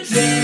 Wednesday.